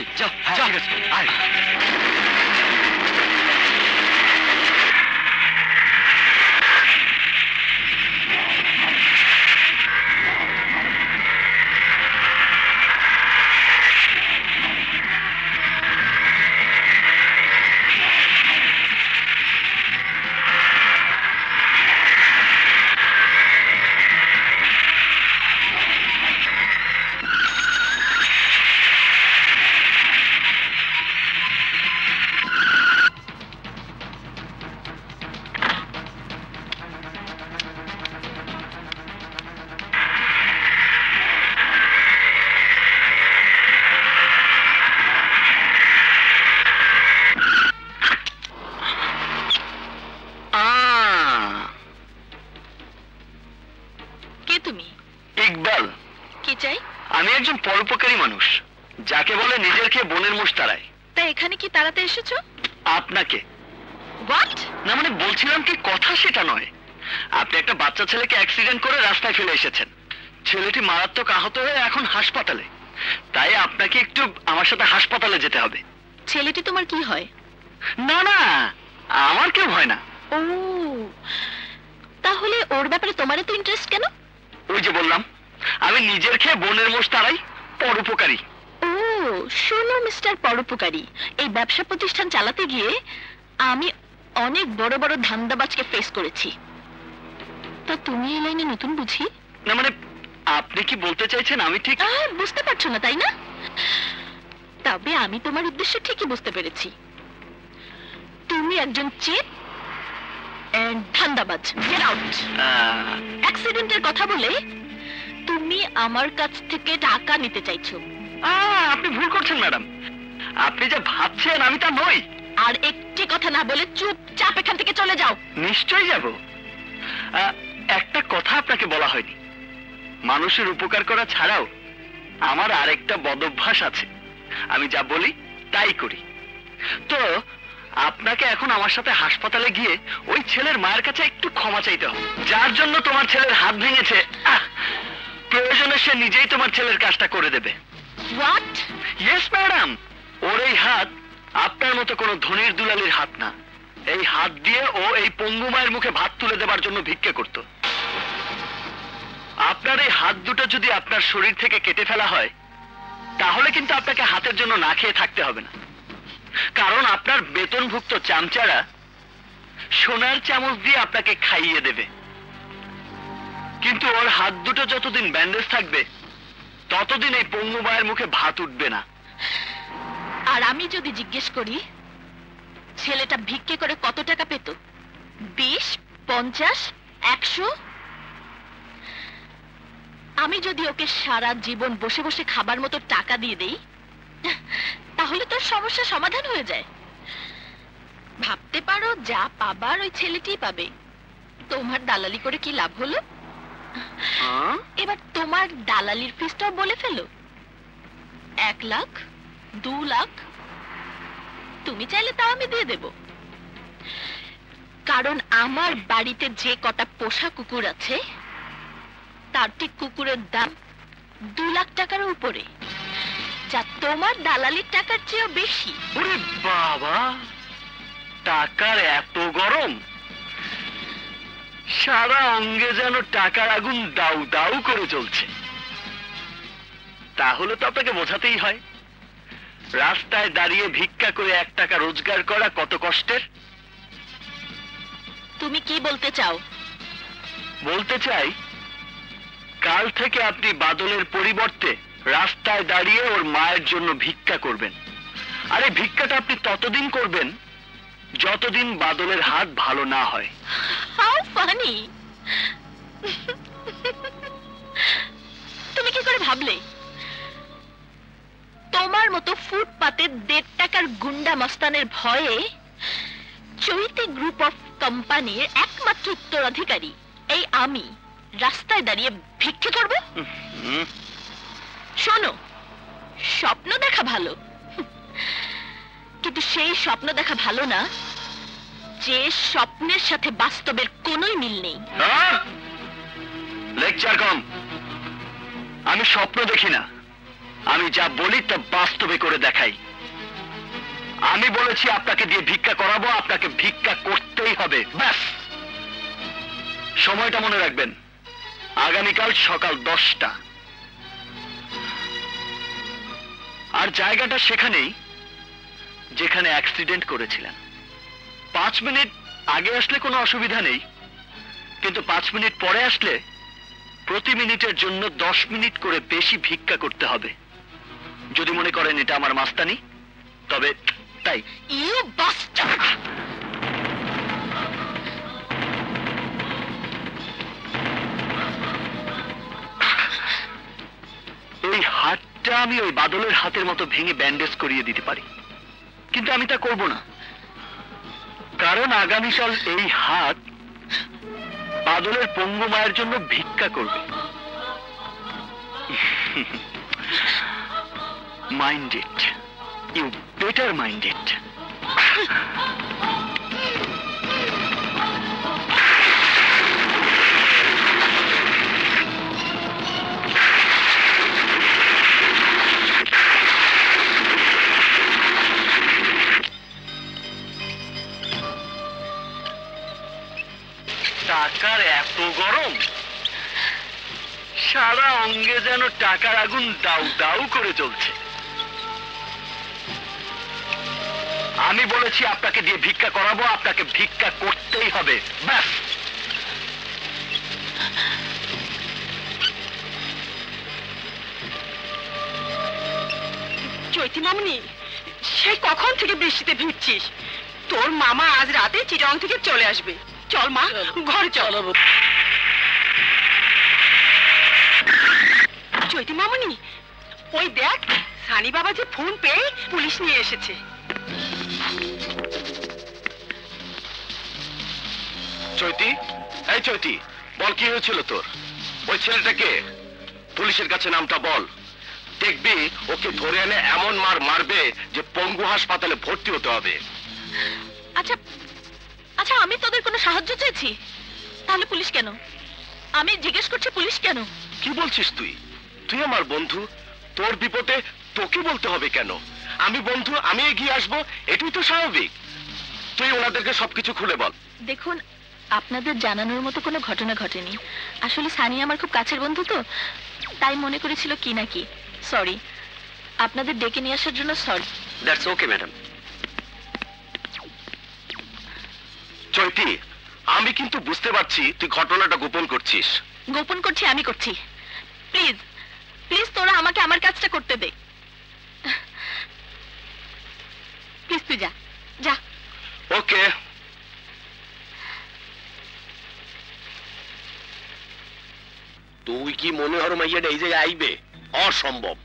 ওই গাড়িটা ফলো করছি যা ইকবাল কি চাই? আমি একজন পরোপকারী মানুষ যাকে বলে নিজের খেয়ে বোনের মুষ তারায় তা এখানে কি তাড়াতে এসেছ? আপনাকে। হোয়াট না মানে বলছিলাম কি কথা সেটা নয়। আপনি একটা বাচ্চা ছেলেকে অ্যাক্সিডেন্ট করে রাস্তায় ফেলে এসেছেন। ছেলেটি মারাত্মক আহত হয়ে এখন হাসপাতালে। তাই আপনাকে একটু আমার সাথে হাসপাতালে যেতে হবে। ছেলেটি তোমার কি হয়? না না আমার কেউ হয় না। ও তাহলে ওর ব্যাপারে তোমার এত ইন্টারেস্ট কেন? ওই যে বললাম আমি নিজের খেয়ে বোনের মোষ তারাই পরোপকারী। ও শোনো মিস্টার পরোপকারী। এই ব্যবসা প্রতিষ্ঠান চালাতে গিয়ে আমি অনেক বড় বড় ধান্দাবাজকে ফেস করেছি। তা তুমি এই লাইনে নতুন বুঝি? না মানে আপনি কি বলতে চাইছেন আমি ঠিক বুঝতে পারছ না তাই না? তবে আমি তোমার উদ্দেশ্য ঠিকই বুঝতে পেরেছি। তুমি একজন চেপ এন্ড ধান্দাবাজ। গেট আউট অ্যাক্সিডেন্টের কথা বলে তুমি আমার কাছ থেকে টাকা নিতে চাইছো। আপনি ভুল করছেন ম্যাডাম। আপনি যা ভাবছেন আমি তা নই। আর একটি কথা না বলে চুপচাপ এখান থেকে চলে যাও। নিশ্চয়ই যাব। একটা কথা আপনাকে বলা হয়নি। মানুষের উপকার করা ছাড়াও আমার আরেকটা বদভ্যাস আছে। আমি যা বলি তাই করি। তো আপনাকে এখন আমার সাথে হাসপাতালে গিয়ে ওই ছেলের মায়ের কাছে একটু ক্ষমা চাইতে হবে। যার জন্য তোমার ছেলের হাত ভেঙেছে আহ, প্রয়োজনে সে নিজেই তোমার ছেলের কাজটা করে দেবে। হোয়াট ইয়েস ম্যাডাম ওর এই হাত আপনার মতো কোনো ধনির দুলালির হাত না। এই হাত দিয়ে ও এই পঙ্গু মায়ের মুখে ভাত তুলে দেবার জন্য ভিক্ষে করত। আপনার এই হাত দুটো যদি আপনার শরীর থেকে কেটে ফেলা হয় তাহলে কিন্তু আপনাকে হাতের জন্য না খেয়ে থাকতে হবে না। কারণ আপনার বেতনভুক্ত চামচারা সোনার চামচ দিয়ে আপনাকে খাইয়ে দেবে। কিন্তু ওর হাত দুটো যতদিন ব্যান্ডেজ থাকবে, ততদিন এই পঙ্গু মায়ের মুখে ভাত উঠবে না। আর আমি যদি জিজ্ঞেস করি, ছেলেটা ভিক্ষে করে কত টাকা পেত? বিশ, পঞ্চাশ, একশো? আমি যদি ওকে সারা জীবন বসে বসে খাবার মতো টাকা দিয়ে দেই, তাহলে তোর সমস্যা সমাধান হয়ে যায়। ভাবতে পারো, যা পাবার ওই ছেলেটি পাবে। তোমার দালালি করে কি লাভ হলো? এবার তোমার দালালির ফিসটাও বলে ফেলো। এক লাখ দু লাখ তুমি চাইলে তাও আমি দিয়ে দেব। কারণ আমার বাড়িতে যে কটা পোষা কুকুর আছে তার ঠিক কুকুরের দাম দু লাখ টাকার উপরে। যা তোমার দালালির টাকার চেয়েও বেশি। ওরে বাবা টাকার এত গরম? সারা অঙ্গে যেন টাকার আগুন দাউ দাউ করে চলছে। তাহলে তো আপনাকে বোঝাতেই হয়। রাস্তায় দাঁড়িয়ে ভিক্ষা করে এক টাকা রোজগার করা কত কষ্টের? তুমি কি বলতে চাও? বলতে চাই কাল থেকে আপনি বাদলের পরিবর্তে রাস্তায় দাঁড়িয়ে ওর মায়ের জন্য ভিক্ষা করবেন। আরে ভিক্ষাটা আপনি ততদিন করবেন যতদিন বাদলের হাত ভালো না হয়। হাউ ফানি তুমি কি করে ভাবলে? তোমার মতো ফুটপাতে দেড় টাকার গুন্ডা মস্তানের ভয়ে চৈতে গ্রুপ অফ কোম্পানির একমাত্র উত্তরাধিকারী এই আমি রাস্তায় দাঁড়িয়ে ভিক্ষে করব? শোনো স্বপ্ন দেখা ভালো। কিন্তু সেই স্বপ্ন দেখা ভালো না, যে স্বপ্নের সাথে বাস্তবের কোনোই মিল নেই। লেকচার কম। আমি স্বপ্ন দেখি না। আমি যা বলি তা বাস্তবে করে দেখাই। আমি বলেছি আপনাকে দিয়ে ভিক্ষা করাবো, আপনাকে ভিক্ষা করতেই হবে। ব্যাস! সময়টা মনে রাখবেন। আগামীকাল সকাল দশটা। আর জায়গাটা সেখানেই। যেখানে অ্যাক্সিডেন্ট করেছিলেন পাঁচ মিনিট আগে আসলে কোনো অসুবিধা নেই কিন্তু পাঁচ মিনিট পরে আসলে প্রতি মিনিটের জন্য দশ মিনিট করে বেশি ভিক্ষা করতে হবে। যদি মনে করেন এটা আমার মাস্তানি তবে তাই। ইউ বাস্টার্ড এই হাতটা আমি ওই বাদলের হাতের মতো ভেঙে ব্যান্ডেজ করিয়ে দিতে পারি। কিন্তু আমি তা করব না। কারণ আগামী আগামীকাল এই হাত বাদলের পঙ্গু মায়ের জন্য ভিক্ষা করবে। মাইন্ডেড ইউ বেটার মাইন্ড এত গরম সারা অঙ্গে যেন টাকার আগুন দাউ দাউ করে চলছে আমি বলেছি আপনাকে দিয়ে ভিক্ষা করাবো আপনাকে ভিক্ষা করতেই হবে। ব্যাস। চৈতি মামনি সেই কখন থেকে বৃষ্টিতে ভিড়ছিস তোর মামা আজ রাতে চিরং থেকে চলে আসবে। চল মা ঘরে চল। চৈতি মামনি ওই দেখ সানি বাবা যে ফোন পেয়ে পুলিশ নিয়ে এসেছে। চৈতি এই চৈতি বল কি হয়েছিল তোর? ওই ছেলেটাকে পুলিশের কাছে নামটা বল। দেখবি ওকে ধরে এনে এমন মার মারবে যে পঙ্গু হাসপাতালে ভর্তি হতে হবে। আচ্ছা আচ্ছা আমি তোদের কোনো সাহায্য চেয়েছি তাহলে পুলিশ কেন? আমি জিজ্ঞেস করছি পুলিশ কেন? কি বলছিস তুই? তুই আমার বন্ধু তোর বিপদে তোকে বলতে হবে কেন? আমি বন্ধু আমি এগিয়ে আসব এটাই তো স্বাভাবিক। তুই ওনাদেরকে সবকিছু খুলে বল। দেখুন আপনাদের জানানোর মতো কোনো ঘটনা ঘটেনি। আসলে সানি আমার খুব কাছের বন্ধু তো তাই মনে করেছিল কি না কি। সরি আপনাদের ডেকে নিয়ে আসার জন্য sorry that's okay madam Chaiti আমি কিন্তু বুঝতে পারছি তুই ঘটনাটা গোপন করছিস। গোপন করছি আমি করছি। প্লিজ প্লিজ তোরা আমাকে আমার কাজটা করতে দে। প্লিজ তুই যা। যা। ওকে তুই কি মনে হর মাইয়াটা এই জায়গায় আইবে? অসম্ভব।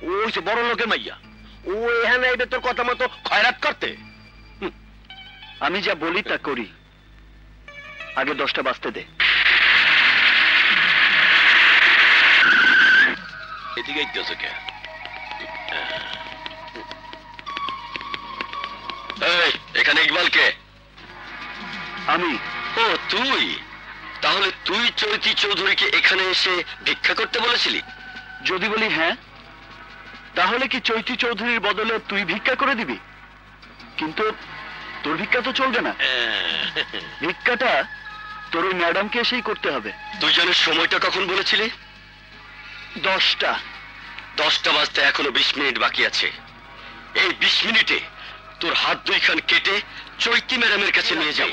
ওই যে বড় লোকের মাইয়া। ও এখানে আইবে তোর কথা মতো খয়রাত করতে। আমি যা বলি তা করি। আগে দশটা বাজতে দে। এদিকে গেছে কে? এখানে ইকবাল কে? আমি। ও তুই? তাহলে তুই চৈতি চৌধুরীকে এখানে এসে ভিক্ষা করতে বলেছিলি? যদি বলি হ্যাঁ তাহলে কি চৈতি চৌধুরীর বদলে তুই ভিক্ষা করে দিবি? কিন্তু তোর ভিক্ষা তো চলবে না। ভিক্ষাটা তোর ওই ম্যাডামকে এসেই করতে হবে। তুই জানিস সময়টা কখন বলেছিলি? দশটা। দশটা বাজতে এখনও বিশ মিনিট বাকি আছে। এই বিশ মিনিটে তোর হাত দুইখান কেটে চৈতি ম্যাডামের কাছে নিয়ে যাব।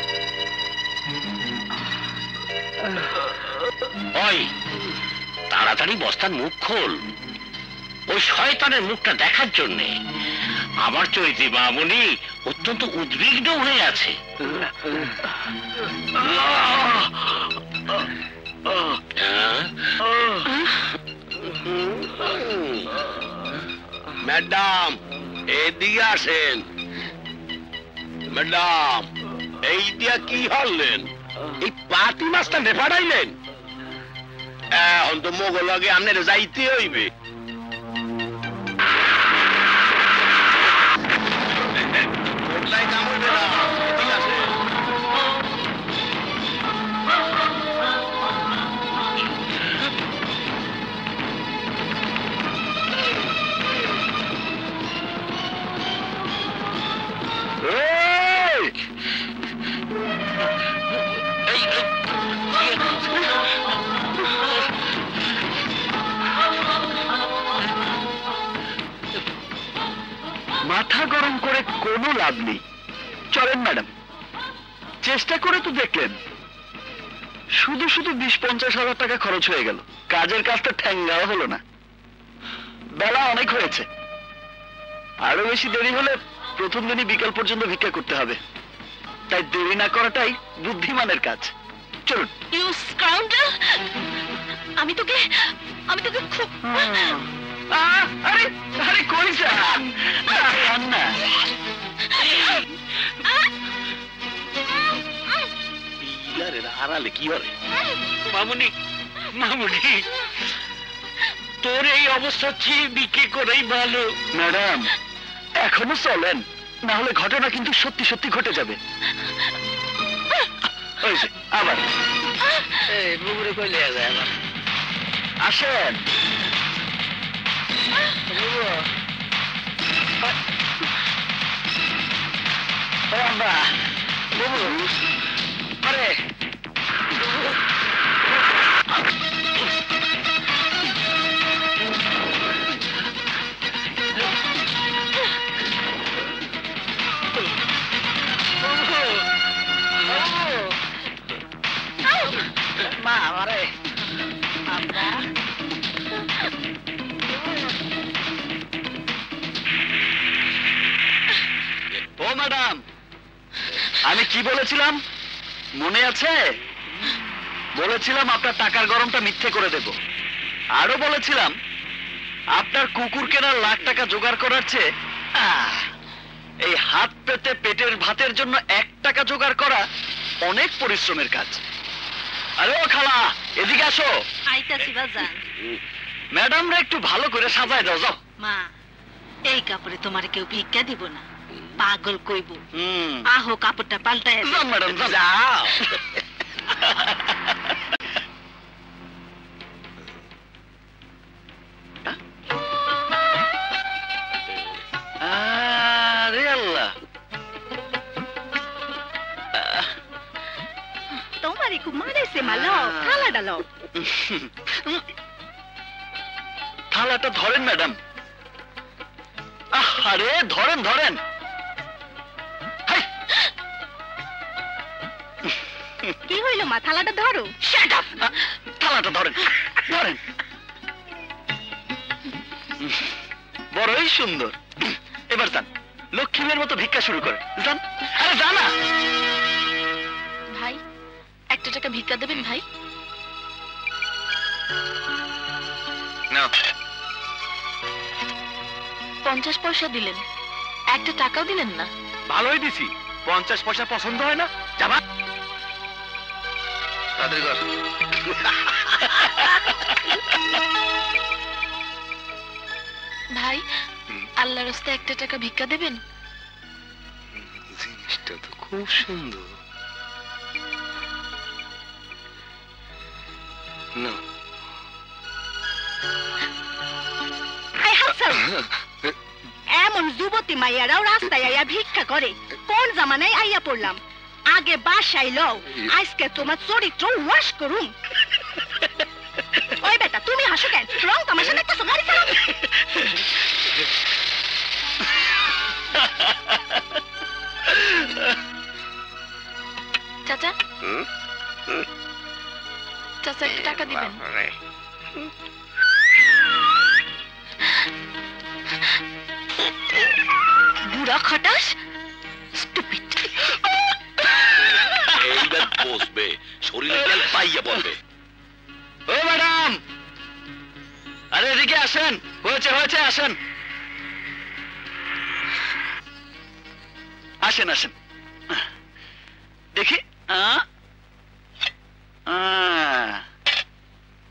তাড়াতাড়ি বস্তার মুখ খোল। ওই শয়তানের মুখটা দেখার জন্যে। আমার চৈত্রী মামুনি অত্যন্ত উদ্বিগ্ন হয়ে আছে। ম্যাডাম, এদিকে আসেন। ম্যাডাম এই দিয়া কি হলেন? এই পাতি মাছটা নেফাড়াইলেন? এখন তো মোগল আগে আপনার যাইতে হইবে। চেষ্টা করে তো দেখলেন। শুধু শুধু বিশ পঞ্চাশ হাজার টাকা খরচ হয়ে গেল। কাজের কাজটা ঠ্যাঙ্গাও হলো না। বেলা অনেক হয়েছে। আরও বেশি দেরি হলে প্রথম দিনই বিকাল পর্যন্ত ভিক্ষা করতে হবে। তাই দেরি না করাটাই বুদ্ধিমানের কাজ। চলুন। ইউ স্কাউন্ডার আমি তোকে আমি তোকে খুব আরে আরে কই যান? না ইয়ারে আড়ালে কি হরে মামুনি মামুনি তোর এই অবস্থা চেয়ে বিকে করেই ভালো ম্যাডাম এখনও চলেন না হলে ঘটনা কিন্তু সত্যি সত্যি ঘটে যাবে। আবার। মুগুরে কইলে যায় আবার আসেন। বাবু, কি বলেছিলাম? মনে আছে? বলেছিলাম আপনার টাকার গরমটা মিথ্যে করে দেব। আরও বলেছিলাম আপনার কুকুর কেনার লাখ টাকা জোগাড় করার চেয়ে এই হাত পেতে পেটের ভাতের জন্য এক টাকা জোগাড় করা অনেক পরিশ্রমের কাজ। আরে ও খালা এদিকে আসো। ম্যাডামরা একটু ভালো করে সাজায় দাও যাও। মা এই কাপড়ে তোমার কেউ ভিক্ষা দিব না। পাগল কইব। আহো কাপড়টা পাল্টায় যাও ম্যাডাম যাও। তোমারই খুব মারাইছে মালো থালা ডালো থালাটা ধরেন ম্যাডাম। আরে ধরেন ধরেন। কি হইল মা থালাটা ধরো! থালাটা ধরেন ধরেন। বড়ই সুন্দর। এবার যান লক্ষ্মীমের মতো ভিক্ষা শুরু করে যান আরে জানা ভাই একটা টাকা ভিক্ষা দেবেন ভাই? না পঞ্চাশ পয়সা দিলেন। একটা টাকাও দিলেন না। ভালোই দিছি। পঞ্চাশ পয়সা পছন্দ হয় না? যাবা। তাড়াতাড়ি কর। ভাই হুম। আল্লাহর রাস্তায় একটা টাকা ভিক্ষা দেবেন? এটা তো খুব সুন্দর। না। এমন যুবতী মাইয়ারাও রাস্তায় আইয়া ভিক্ষা করে। কোন জামানায় আইয়া পড়লাম? আগে বাসায় লও। আজকে তোমার চরিত্র ওয়াশ করুম। ওই বেটা তুমি হাসো কেন? রং তামাশা দেখতেছো? গাড়ি চালাও। চাচা? চাচা একটু টাকা দিবেন। বুড়া খটাস? শরীরে পাইয়া বলবে ও ম্যাডাম! আরে এদিকে আসেন। হয়েছে হয়েছে, আসেন। আসেন আসেন। দেখি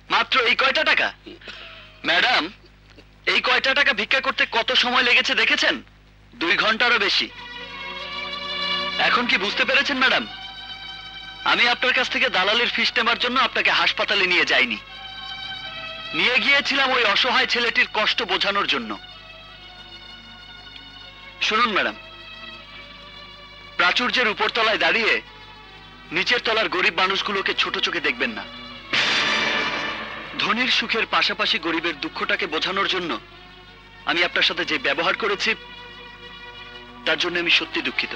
মাত্র এই কয়টা টাকা? ম্যাডাম, এই কয়টা টাকা ভিক্ষা করতে কত সময় লেগেছে দেখেছেন? দুই ঘন্টারও বেশি। এখন কি বুঝতে পেরেছেন, ম্যাডাম? আমি আপনার কাছ থেকে দালালির ফিস নেবার জন্য আপনাকে হাসপাতালে নিয়ে যাইনি। নিয়ে গিয়েছিলাম ওই অসহায় ছেলেটির কষ্ট বোঝানোর জন্য। শুনুন, ম্যাডাম। প্রাচুর্যের উপরতলায় দাঁড়িয়ে নিচের তলার গরিব মানুষগুলোকে ছোট চোখে দেখবেন না। ধনির সুখের পাশাপাশি গরিবের দুঃখটাকে বোঝানোর জন্য আমি আপনার সাথে যে ব্যবহার করেছি, তার জন্য আমি সত্যি দুঃখিত।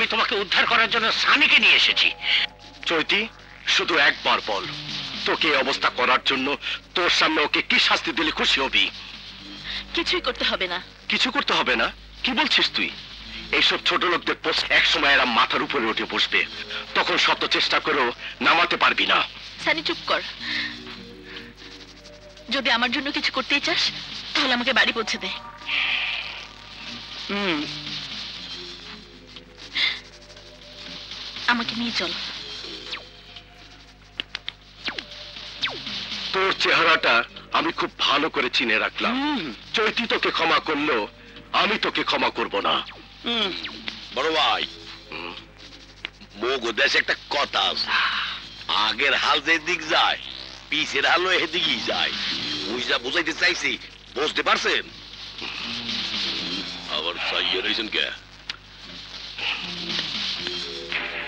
আমি তোমাকে উদ্ধার করার জন্য সানিকে নিয়ে এসেছি। চৈতি শুধু একবার বল তোকে অবস্থা করার জন্য তোর সামনে ওকে কি শাস্তি দিলে খুশি হবি? কিছুই করতে হবে না। কিছু করতে হবে না? কি বলছিস তুই? এইসব ছোট লোকদের পোস্ট এক সময় এরা মাথার উপরে উঠে বসবে। তখন শত চেষ্টা করেও নামাতে পারবি না। সানি চুপ কর। যদি আমার জন্য কিছু করতেই চাস তাহলে আমাকে বাড়ি পৌঁছে দে। হুম আমাকে নিয়ে চল। তোর চেহারাটা আমি খুব ভালো করে চিনে রাখলাম। চৈতি তোকে ক্ষমা করল আমি তোকে ক্ষমা করব না। বড় ভাই। মোগো দেশে একটা কথা আছে। আগের হাল যে দিক যায় পিছের হালও এদিকেই যায়। বুঝা বুঝাইতে চাইছি বুঝতে পারছেন? আবার চাইয়ে রয়েছেন কে?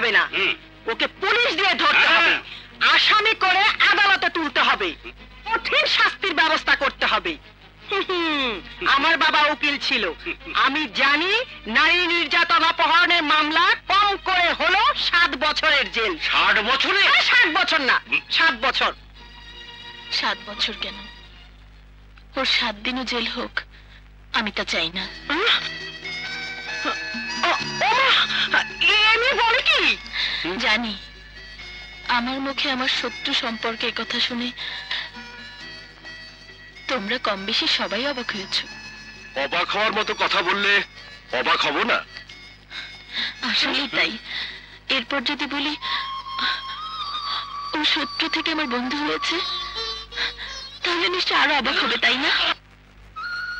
যাবে না। ওকে পুলিশ দিয়ে ধরতে হ্যাঁ। হবে। আসামি করে আদালতে তুলতে হবে। কঠিন শাস্তির ব্যবস্থা করতে হবে। আমার বাবা উকিল ছিল। আমি জানি নারী নির্যাতন অপহরণের মামলা কম করে হলো সাত বছরের জেল। ষাট বছরে? আরে, সাত বছর না সাত বছর। সাত বছর কেন? ওর সাত দিনও জেল হোক আমি তা চাই না। বলে কি জানি। আমার মুখে আমার শত্রু সম্পর্কে কথা শুনে তোমরা কম বেশি সবাই অবাক হয়েছো। অবাক হওয়ার মতো কথা বললে অবাক হব না? আসলেই তাই। এরপর যদি বলি ও শত্রু থেকে আমার বন্ধু হয়েছে তাহলে নিশ্চয় আরও অবাক হবে তাই না?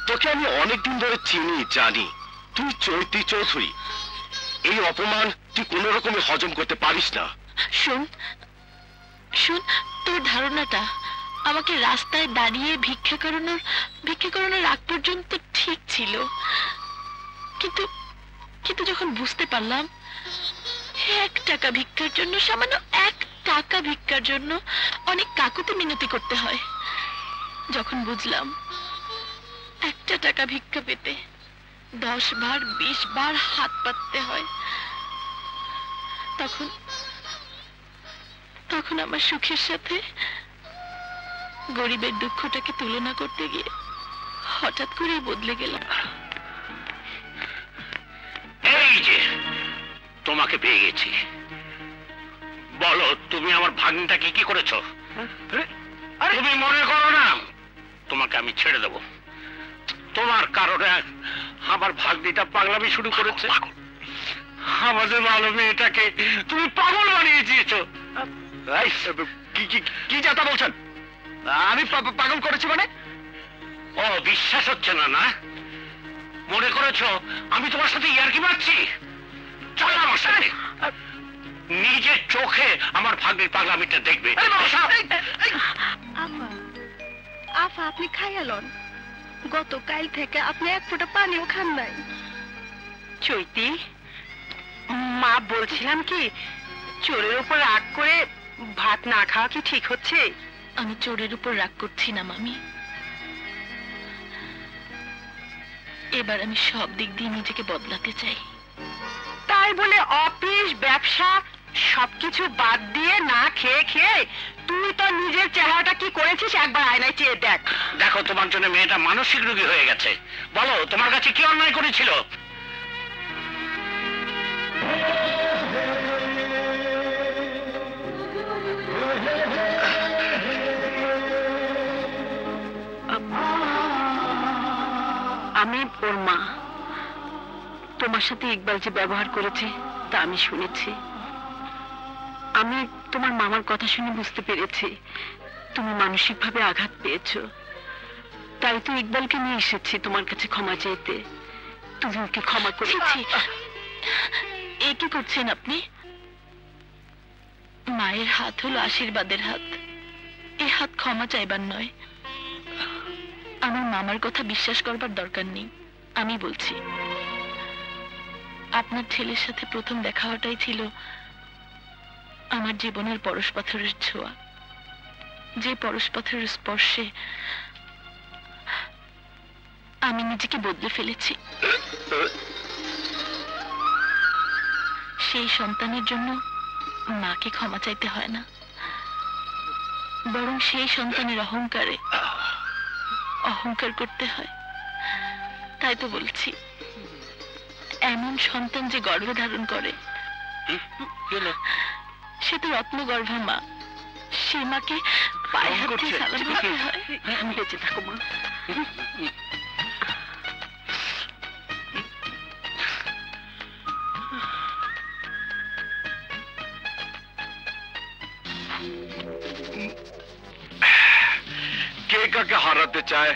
তোকে আমি অনেকদিন ধরে চিনি জানি। তুই চৈতি চৌধুরী। এই অপমান তুই কোন রকমে হজম করতে পারিস না। শোন শোন, তোর ধারণাটা। আমাকে রাস্তায় দাঁড়িয়ে ভিক্ষা করানোর ভিক্ষা করানোর আগ পর্যন্ত ঠিক ছিল। কিন্তু কিন্তু যখন বুঝতে পারলাম, এক টাকা ভিক্ষার জন্য, সামান্য এক টাকা ভিক্ষার জন্য অনেক কাকুতি মিনতি করতে হয়। যখন বুঝলাম, একটা টাকা ভিক্ষা পেতে দশ বার, বিশ বার হাত পাততে হয় তখন তখন আমার সুখের সাথে গরিবের দুঃখটাকে তুলনা করতে গিয়ে হঠাৎ করে বদলে গেলাম। এই যে তোমাকে পেয়ে গেছি। বলো তুমি আমার ভাগ্নিটাকে কি করেছ? তুমি মনে করো না তোমাকে আমি ছেড়ে দেব। তোমার কারণে আমার ভাগ্নিটা পাগলামি শুরু করেছে। আমাদের ভালো মেয়েটাকে তুমি পাগল বানিয়ে দিয়েছ। কি কি কি যাতা বলছেন? আমি পাগল করেছি মানে? ও বিশ্বাস হচ্ছে না না? মনে করেছ আমি তোমার সাথে ইয়ার্কি মারছি? চলো আমার সাথে নিজের চোখে আমার ভাগ্নির পাগলামিটা দেখবে। আফা আফা আপনি খাইয়ালন গতকাল থেকে আপনি এক ফোঁটা পানিও খান নাই। চৈতি মা বলছিলাম কি চোরের উপর রাগ করে ভাত না খাওয়া কি ঠিক হচ্ছে? আমি চোরের উপর রাগ করছি না মামি। এবার আমি সব দিক দিয়ে নিজেকে বদলাতে চাই। তাই বলে অফিস ব্যবসা সবকিছু বাদ দিয়ে না খেয়ে খেয়ে তুই তো নিজের চেহারাটা কি করেছিস একবার আয়নায় চেয়ে দেখ। দেখো তোমার জন্য মেয়েটা মানসিক রোগী হয়ে গেছে। বলো তোমার কাছে কি অন্যায় করেছিল? ওর মা তোমার সাথে ইকবাল যে ব্যবহার করেছে, তা আমি শুনেছি। আমি তোমার মামার কথা শুনে বুঝতে পেরেছি। তুমি মানসিকভাবে আঘাত পেয়েছ। তাই তো ইকবালকে নিয়ে এসেছি তোমার কাছে ক্ষমা চাইতে। তুমি ওকে ক্ষমা করেছি। এ কি করছেন আপনি? মায়ের হাত হলো আশীর্বাদের হাত। এ হাত ক্ষমা চাইবার নয়। আমার মামার কথা বিশ্বাস করবার দরকার নেই। আমি বলছি। আপনার ছেলের সাথে প্রথম দেখা হওয়াটাই ছিল আমার জীবনের পরশ পাথরের ছোঁয়া। যে পরশ পাথরের স্পর্শে আমি নিজেকে বদলে ফেলেছি। সেই সন্তানের জন্য মাকে ক্ষমা চাইতে হয় না। বরং সেই সন্তানের অহংকারে অহংকার করতে হয়। তাই তো বলছি। এমন সন্তান যে গর্ভে ধারণ করে সে তো রত্নগর্ভা মা। সে মাকে পায়ে হাত দিয়ে সালাম দিতে হয়। বেঁচে থাকো মা। কে কাকে হারাতে চায়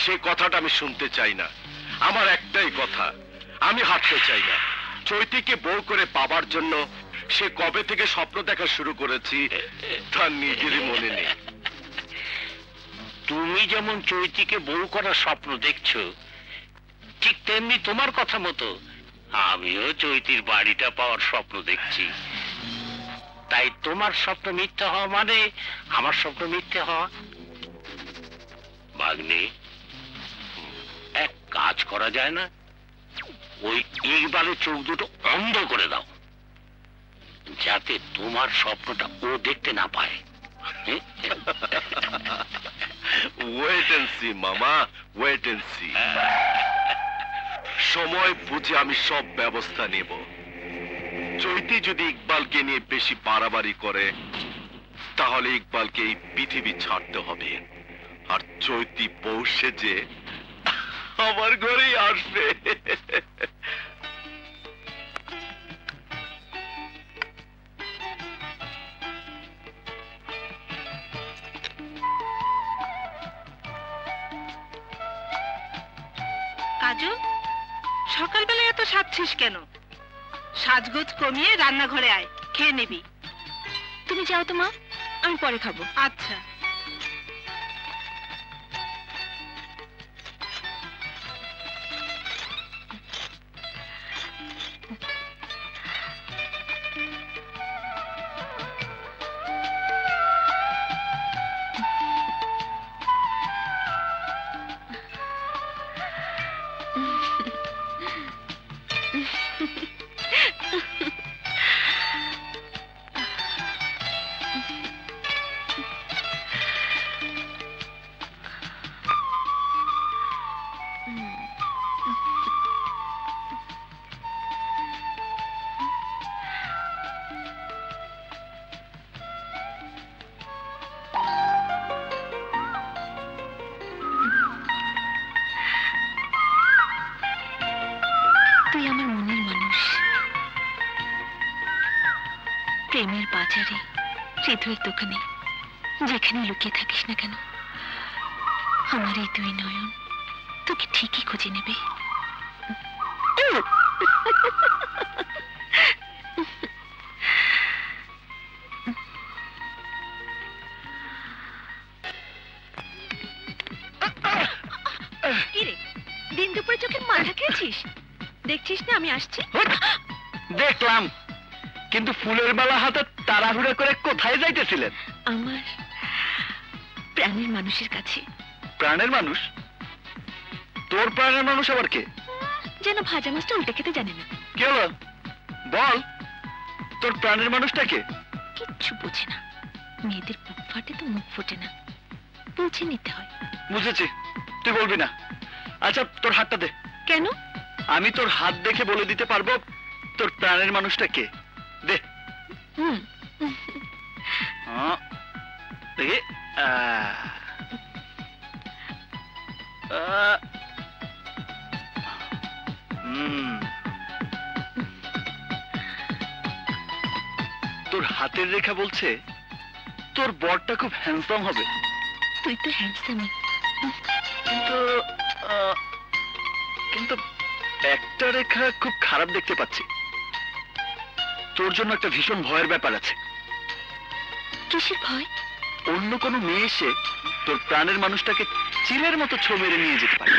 সে কথাটা আমি শুনতে চাই না। আমার একটাই কথা আমি হাঁটতে চাই না। চৈতিকে বউ করে পাবার জন্য সে কবে থেকে স্বপ্ন দেখা শুরু করেছি তার নিজেরই মনে নেই। তুমি যেমন চৈতিকে বউ করার স্বপ্ন দেখছ ঠিক তেমনি তোমার কথা মতো আমিও চৈতির বাড়িটা পাওয়ার স্বপ্ন দেখছি। তাই তোমার স্বপ্ন মিথ্যা হওয়া মানে আমার স্বপ্ন মিথ্যে হওয়া? ভাগ্নে কাজ করা যায় না। ওই ইকবালের চোখ দুটো অন্ধ করে দাও। যাতে তোমার স্বপ্নটা ও দেখতে না পায়। মামা ওয়েট সময় বুঝে আমি সব ব্যবস্থা নেব। চৈতি যদি ইকবালকে নিয়ে বেশি বাড়াবাড়ি করে, তাহলে ইকবালকে এই পৃথিবী ছাড়তে হবে। আর চৈতি পৌষে যে আমার ঘরেই আসবে। কাজু সকালবেলায় এত সাজছিস কেন? সাজগোজ কমিয়ে রান্নাঘরে আয় খেয়ে নিবি। তুমি যাও তো মা আমি পরে খাব। আচ্ছা। ঋতুয়ের দোকানে যেখানে লুকিয়ে থাকিস না কেন? আমার এই দুই নয়ন তোকে ঠিকই খুঁজে নেবে। দিন দুপুরে চোখের মাথা খেয়েছিস? দেখছিস না আমি আসছি? দেখলাম। কিন্তু ফুলের মালা হাতে তাড়াহুড়ো করে কোথায় যাইতেছিলেন? আমার প্রাণের মানুষের কাছে। প্রাণের মানুষ? তোর প্রাণের মানুষ আবার কে? যেন ভাজা মাছটা উল্টে খেতে জানে না। কে হলো? বল তোর প্রাণের মানুষটা কে? কিচ্ছু বোঝে না। মেয়েদের বুক ফাটে তো মুখ ফোটে না। বুঝে নিতে হয়। বুঝেছি তুই বলবি না। আচ্ছা তোর হাতটা দে। কেন? আমি তোর হাত দেখে বলে দিতে পারব তোর প্রাণের মানুষটা কে? দে। হুম। তোর হাতের রেখা বলছে তোর বরটা খুব হ্যান্ডসাম হবে। তুই তো হ্যান্ডসামই কিন্তু কিন্তু একটা রেখা খুব খারাপ দেখতে পাচ্ছি। তোর জন্য একটা ভীষণ ভয়ের ব্যাপার আছে। কিসের ভয়? অন্য কোনো মেয়ে এসে তোর প্রাণের মানুষটাকে চিলের মতো ছো মেরে নিয়ে যেতে পারে।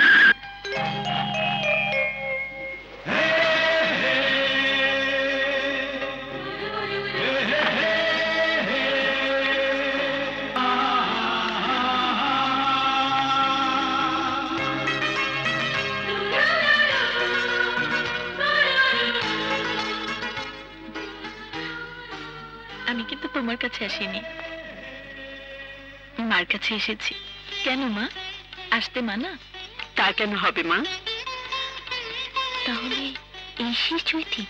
তোমার কাছে আসিনি। মার কাছে এসেছি। কেন মা? আসতে মানা? তা কেন হবে মা? তাহলে এই সেই চৈতি।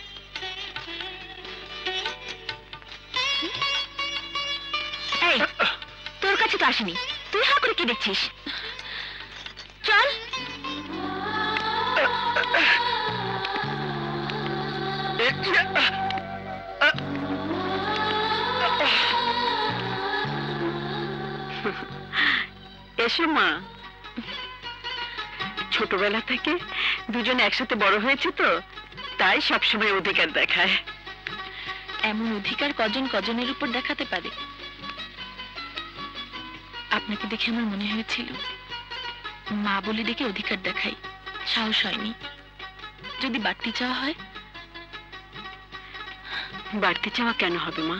তোর কাছে তো আসেনি। তুই হা করে কি দেখছিস? এসো মা। ছোটবেলা থেকে দুজন একসাথে বড় হয়েছে তো তাই সবসময় অধিকার দেখায়। এমন অধিকার কজন কজনের উপর দেখাতে পারে? আপনাকে দেখে আমার মনে হয়েছিল মা বলে দেখে অধিকার দেখাই সাহস হয়নি। যদি বাড়তি চাওয়া হয়? বাড়তি চাওয়া কেন হবে মা?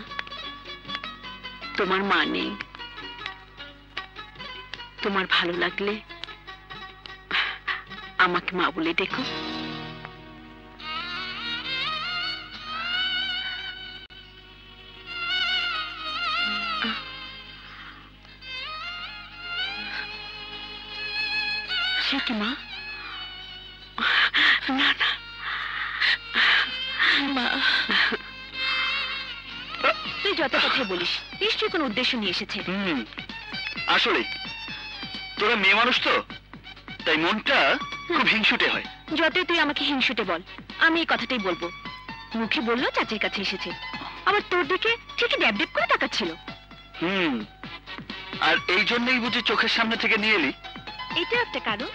তোমার মা নেই। তোমার ভালো লাগলে আমাকে মা বলে ডেকো। সে কি মা? না না। মা। তুই যত কথা বলিস নিশ্চয়ই কোনো উদ্দেশ্য নিয়ে এসেছে। আসলে তোরা মেয়ে মানুষ তো? তাই মনটা খুব হিংসুটে হয়। যতই তুই আমাকে হিংসুটে বল আমি এই কথাটাই বলব। মুখে বলল চাচির কাছে এসেছে। আবার তোর দিকে ঠিকই ড্যাব ড্যাব করে তাকাচ্ছিল। হুম। আর এই জন্যই বুঝি চোখের সামনে থেকে নিয়ে এলি? এটা একটা কারণ।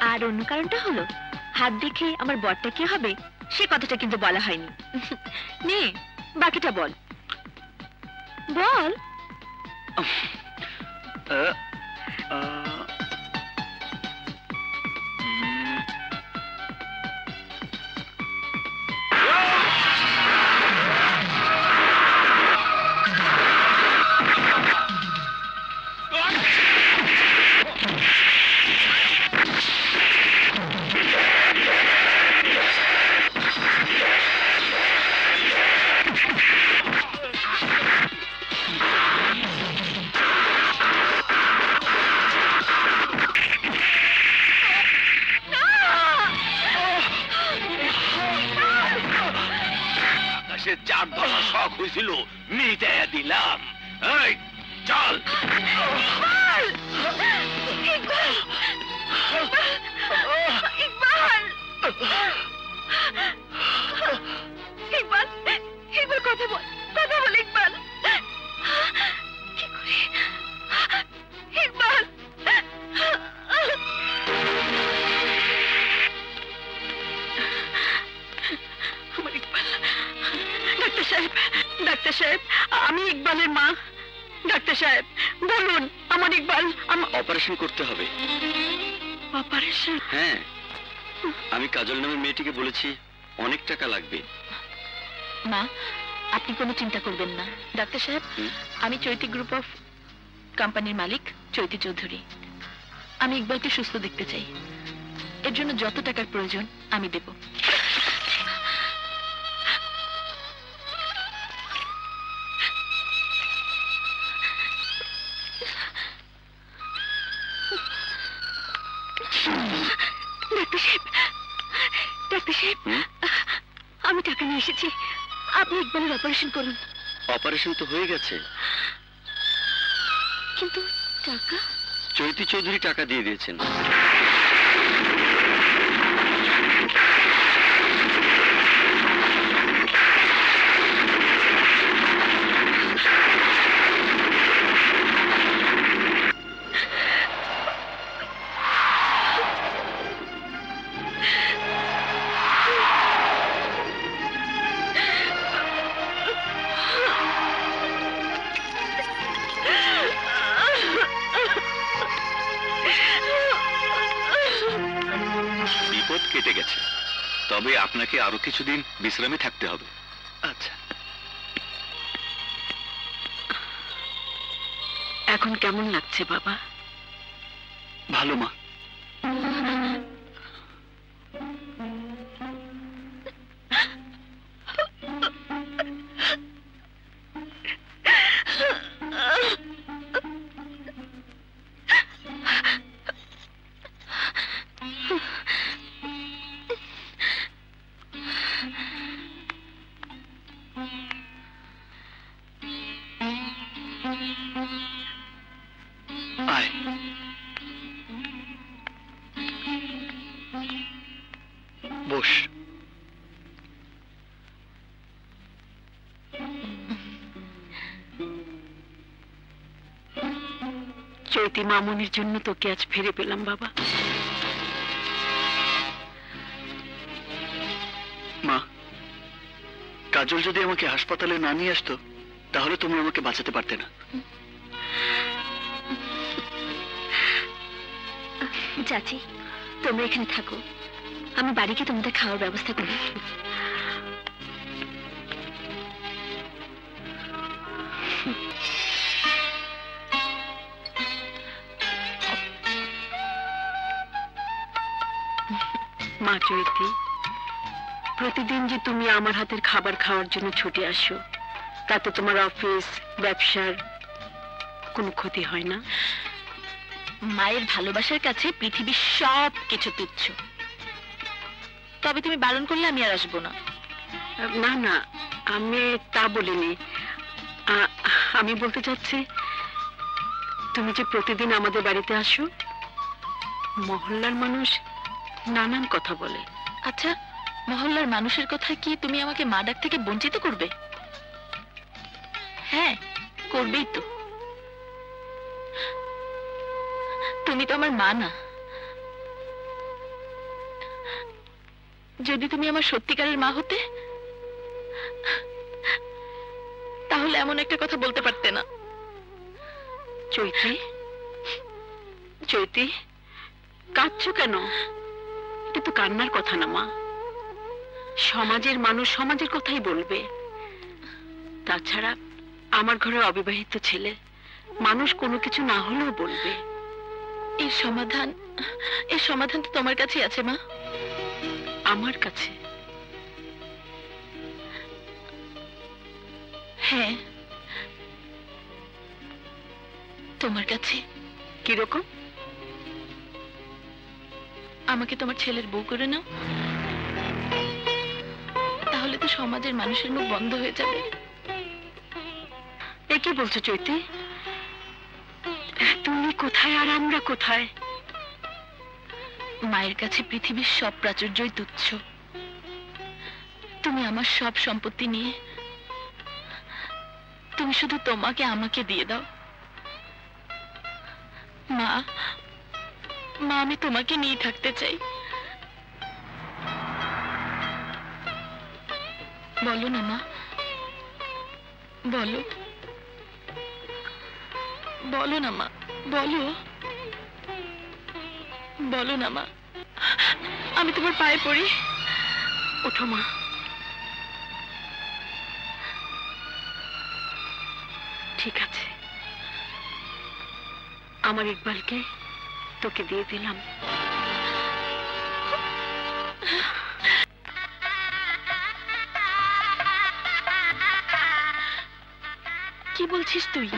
আর অন্য কারণটা হলো হাত দেখে আমার বরটা কি হবে সে কথাটা কিন্তু বলা হয়নি। নে বাকিটা বল। বল। আহ, শখ হয়েছিল মিটে দিলাম। এই চল। কথা বল। ইকবালের মা। ডাক্তার সাহেব বলুন আমার ইকবাল আমার অপারেশন করতে হবে। অপারেশন? হ্যাঁ আমি কাজল নামের মেয়েটিকে বলেছি অনেক টাকা লাগবে। মা আপনি কোনো চিন্তা করবেন না। ডাক্তার সাহেব আমি চৈতি গ্রুপ অফ কোম্পানির মালিক চৈতি চৌধুরী। আমি ইকবালকে সুস্থ দেখতে চাই। এর জন্য যত টাকার প্রয়োজন আমি দেব। ডাক্তার সাহেব ডাক্তার সাহেব আমি টাকা নিয়ে এসেছি। আপনি ইকবালের অপারেশন করুন। অপারেশন তো হয়ে গেছে। কিন্তু টাকা? চৈতি চৌধুরী টাকা দিয়ে দিয়েছেন। কিছুদিন বিশ্রামে থাকতে হবে। আচ্ছা। এখন কেমন লাগছে বাবা? ভালো মা। চৈতি মামুনির জন্য তোকে আজ ফিরে পেলাম বাবা। মা কাজল যদি আমাকে হাসপাতালে না নিয়ে আসতো তাহলে তুমি আমাকে বাঁচাতে পারতে না। চাচি তোমরা এখানে থাকো। আমি বাড়িকে তোমাদের খাওয়ার ব্যবস্থা করি। প্রতিদিন যে তুমি আমার হাতের খাবার খাওয়ার জন্য ছুটে আসো তাতে তোমার অফিস ব্যবসার কোনো ক্ষতি হয় না। মায়ের ভালোবাসার কাছে পৃথিবীর সব কিছু তুচ্ছ। তবে তুমি বারণ করলে আমি আর আসব না। না না আমি তা বলিনি। আমি বলতে চাচ্ছি তুমি যে প্রতিদিন আমাদের বাড়িতে আসো মহল্লার মানুষ নানান কথা বলে। আচ্ছা মহল্লার মানুষের কথা কি তুমি আমাকে মা ডাক থেকে বঞ্চিত করবে? হ্যাঁ করবেই তো। তুমি তো আমার মা না। যদি তুমি আমার সত্যিকারের মা হতে, তাহলে এমন একটা কথা বলতে পারতে না। চৈতি চৈতি কাঁদছো কেন? এটা তো কান্নার কথা না, মা। সমাজের মানুষ সমাজের কথাই বলবে। তাছাড়া আমার ঘরে অবিবাহিত ছেলে মানুষ কোনো কিছু না হলেও বলবে। এর সমাধান এর সমাধান তো তোমার কাছেই আছে মা। আমার কাছে? হ্যাঁ। তোমার কাছে। কীরকম? আমাকে তোমার ছেলের বউ করে নাও। সমাজের মানুষের মুখ বন্ধ হয়ে যাবে। এ কি বলছো, চৈতি? তুমি কোথায় আর আমরা কোথায়? মায়ের কাছে পৃথিবীর সব প্রাচুর্যই তুচ্ছ। তুমি আমার সব সম্পত্তি নিয়ে, তুমি শুধু তোমাকে আমাকে দিয়ে দাও। মা মা, আমি তোমাকে নিয়ে থাকতে চাই। বলো না মা বলো। বলো না মা বলো। বলো না মা আমি তোমার পায়ে পড়ি। ওঠো, মা। ঠিক আছে। আমার ইকবালকে তোকে দিয়ে দিলাম। বলছিস তুই?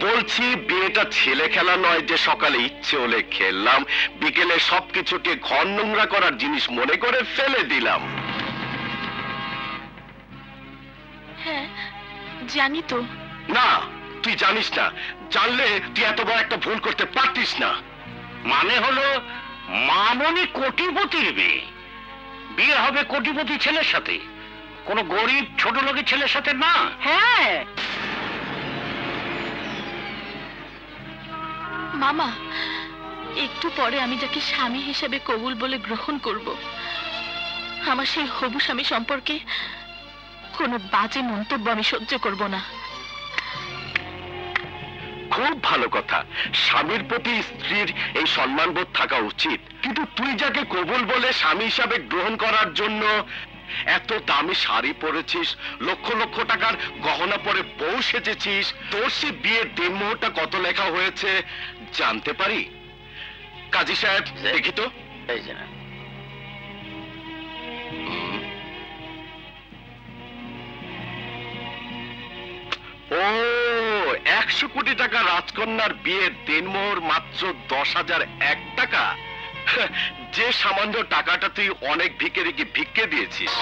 বলছি বিয়েটা ছেলে খেলা নয় যে সকালে ইচ্ছে হলে খেললাম। বিকেলে সবকিছুকে ঘর নোংরা করার জিনিস মনে করে ফেলে দিলাম। হ্যাঁ জানি তো। না তুই জানিস না। জানলে তুই এত বড় একটা ভুল করতে পারতিস না। মানে হলো মামনি কোটিপতির মেয়ে। বিয়ে হবে কোটিপতি ছেলের সাথে। কোনো গরিব ছোট লোকের ছেলের সাথে না। হ্যাঁ মামা, একটু পরে আমি যাকে স্বামী হিসেবে কবুল বলে গ্রহণ করব। আমার সেই হবু স্বামী সম্পর্কে কোনো বাজে মন্তব্য আমি সহ্য করব না। খুব ভালো কথা। স্বামীর প্রতি স্ত্রীর এই সম্মানবোধ থাকা উচিত। কিন্তু তুই যাকে কবুল বলে স্বামী হিসাবে গ্রহণ করার জন্য এত দামি শাড়ি পরেছিস লক্ষ লক্ষ টাকার গহনা পরে বউ সেজেছিস তোর সে বিয়ের দিনমোহরটা কত লেখা হয়েছে জানতে পারি? কাজী সাহেব দেখি তো। ও একশো কোটি টাকা রাজকন্যার বিয়ের দিনমোহর মাত্র দশ হাজার এক টাকা। যে সামান্য টাকাটা তুই অনেক ভিকেরিকে ভিক্ষে দিয়েছিস।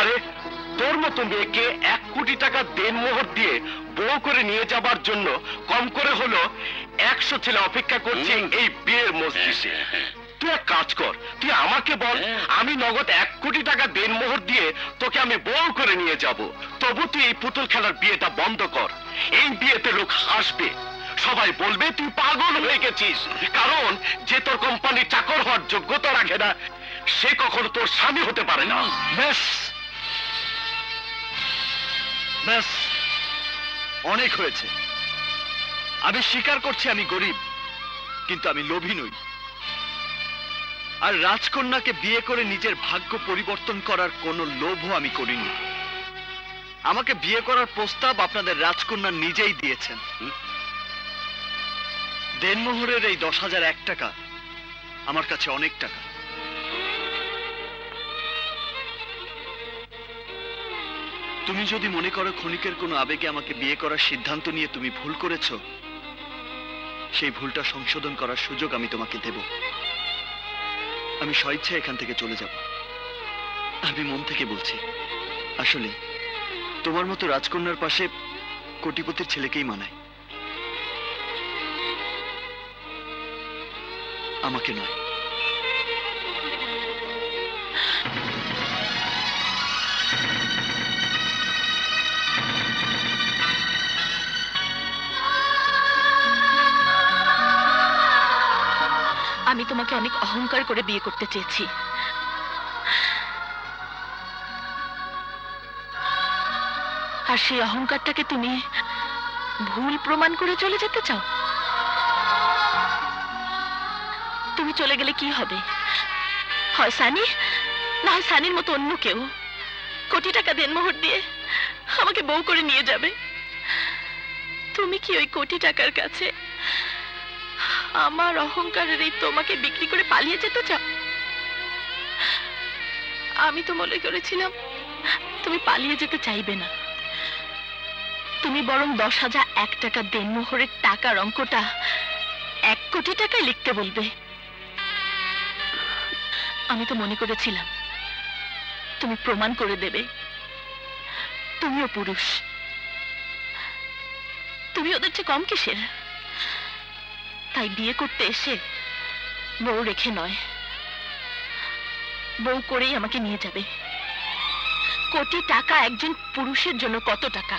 আরে তোর মতো মেয়েকে এক কোটি টাকা দেনমোহর দিয়ে বউ করে নিয়ে যাবার জন্য কম করে হলো একশো ছেলে অপেক্ষা করছে এই বিয়ের মসজিদে তুই এক কাজ কর তুই আমাকে বল হ্যাঁ। আমি নগদ এক কোটি টাকা দেনমোহর দিয়ে তোকে আমি বউ করে নিয়ে যাব। তবু তুই এই পুতুল খেলার বিয়েটা বন্ধ কর। এই বিয়েতে লোক হাসবে। সবাই বলবে তুই পাগল হয়ে গেছিস। কারণ যে তোর কোম্পানির চাকর হওয়ার যোগ্যতা রাখে না সে কখনো তোর স্বামী হতে পারে না। ব্যাস ব্যাস অনেক হয়েছে। আমি স্বীকার করছি আমি গরিব কিন্তু আমি লোভী নই। আর রাজকন্যাকে বিয়ে করে নিজের ভাগ্য পরিবর্তন করার কোনো লোভও আমি করিনি। আমাকে বিয়ে করার প্রস্তাব আপনাদের রাজকন্যা নিজেই দিয়েছেন। দেনমোহরের এই দশ হাজার এক টাকা আমার কাছে অনেক টাকা। তুমি যদি মনে করো ক্ষণিকের কোনো আবেগে আমাকে বিয়ে করার সিদ্ধান্ত নিয়ে তুমি ভুল করেছ, সেই ভুলটা সংশোধন করার সুযোগ আমি তোমাকে দেব। আমি স্বেচ্ছা এখান থেকে চলে যাব। আমি মন থেকে বলছি, আসলে তোমার মতো রাজকন্যার পাশে কোটিপতির ছেলেকেই মানায়। আমাকে নয়। আমি তোমাকে অনেক অহংকার করে বিয়ে করতে চেয়েছি। আর সেই অহংকারটাকে তুমি ভুল প্রমাণ করে চলে যেতে চাও? তুমি চলে গেলে কি হবে? হয় সানি? না হয় সানির মতো অন্য কেউ? কোটি টাকা দেনমোহর দিয়ে আমাকে বউ করে নিয়ে যাবে? তুমি কি ওই কোটি টাকার কাছে আমার অহংকারের এই তোমাকে বিক্রি করে পালিয়ে যেতে চাও আমি তো মনে করেছিলাম তুমি পালিয়ে যেতে চাইবে না। তুমি বরং দশ হাজার এক টাকা দেনমোহরের টাকার অঙ্কটা এক কোটি টাকায় লিখতে বলবে। আমি তো মনে করেছিলাম তুমি প্রমাণ করে দেবে। তুমিও পুরুষ। তুমি ওদের চেয়ে কম কিসের? তাই বিয়ে করতে এসে বউ রেখে নয়। বউ করেই আমাকে নিয়ে যাবে। কোটি টাকা একজন পুরুষের জন্য কত টাকা?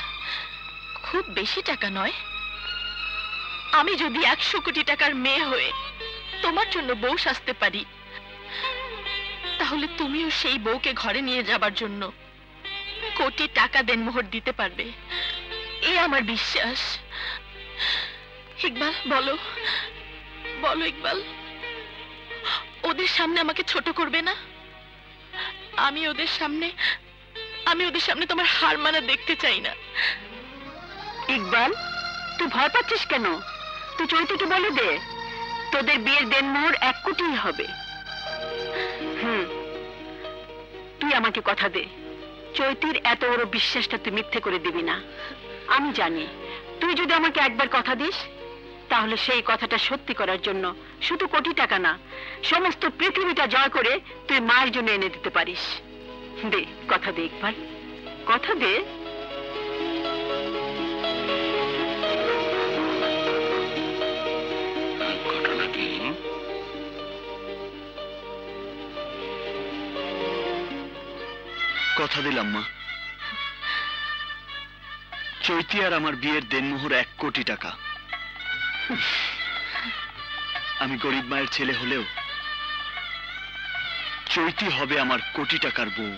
খুব বেশি টাকা নয়। আমি যদি একশো কোটি টাকার মেয়ে হয়ে তোমার জন্য বউ সাজতে পারি, তাহলে তুমিও সেই বউকে ঘরে নিয়ে যাবার জন্য কোটি টাকা দেনমোহর দিতে পারবে। এ আমার বিশ্বাস। ইকবাল, বলো। বলো ইকবাল, ওদের সামনে আমাকে ছোট করবে না? আমি ওদের সামনে, আমি ওদের সামনে তোমার হার মানা দেখতে চাই না। ইকবাল, তুই ভয় পাচ্ছিস কেন? তুই চৈতিকে বলে দে, তোদের বিয়ের দেনমোহর এক কোটি হবে। হুম, তুই আমাকে কথা দে। চৈতির এত বড় বিশ্বাসটা তুই মিথ্যে করে দিবি না। আমি জানি, তুই যদি আমাকে একবার কথা দিস তাহলে সেই কথাটা সত্যি করার জন্য শুধু কোটি টাকা না সমস্ত পৃথিবীটা জয় করে তুই মায়ের জন্য এনে দিতে পারিস। দে কথা দে ইকবাল কথা দে? কথা দিলাম মা। চৈতি আর আমার বিয়ের দেনমোহর এক কোটি টাকা। আমি গরিব মায়ের ছেলে হলেও চৈতি হবে আমার কোটি টাকার বউ।